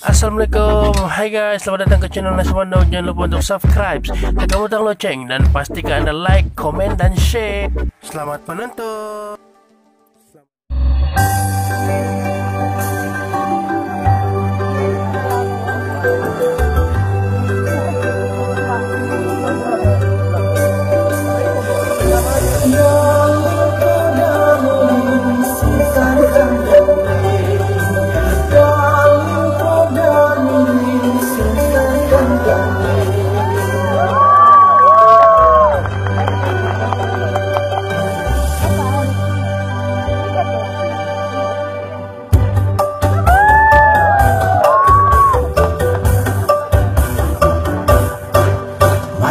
Assalamualaikum. Hai guys Selamat datang ke channel Nasi Wando Jangan lupa untuk subscribe Tekan butang loceng Dan pastikan anda like, komen dan share. Selamat menonton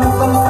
Anong